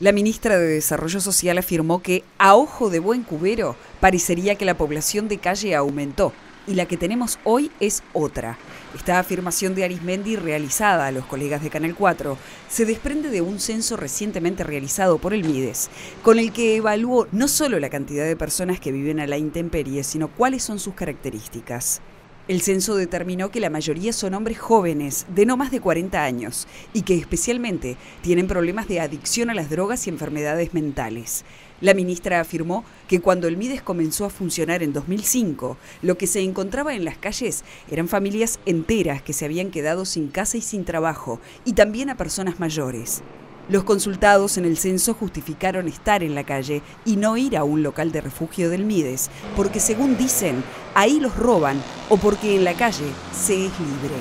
La ministra de Desarrollo Social afirmó que, a ojo de buen cubero, parecería que la población de calle aumentó y la que tenemos hoy es otra. Esta afirmación de Arismendi realizada a los colegas de Canal 4 se desprende de un censo recientemente realizado por el MIDES, con el que evaluó no solo la cantidad de personas que viven a la intemperie, sino cuáles son sus características. El censo determinó que la mayoría son hombres jóvenes, de no más de 40 años, y que especialmente tienen problemas de adicción a las drogas y enfermedades mentales. La ministra afirmó que cuando el MIDES comenzó a funcionar en 2005, lo que se encontraba en las calles eran familias enteras que se habían quedado sin casa y sin trabajo, y también a personas mayores. Los consultados en el censo justificaron estar en la calle y no ir a un local de refugio del Mides, porque según dicen, ahí los roban o porque en la calle se es libre.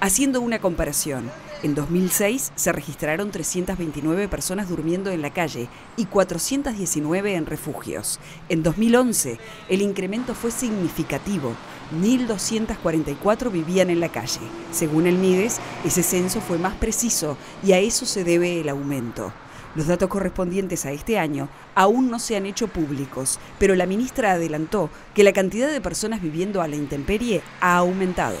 Haciendo una comparación, en 2006 se registraron 329 personas durmiendo en la calle y 419 en refugios. En 2011 el incremento fue significativo. 1.244 vivían en la calle. Según el MIDES, ese censo fue más preciso y a eso se debe el aumento. Los datos correspondientes a este año aún no se han hecho públicos, pero la ministra adelantó que la cantidad de personas viviendo a la intemperie ha aumentado.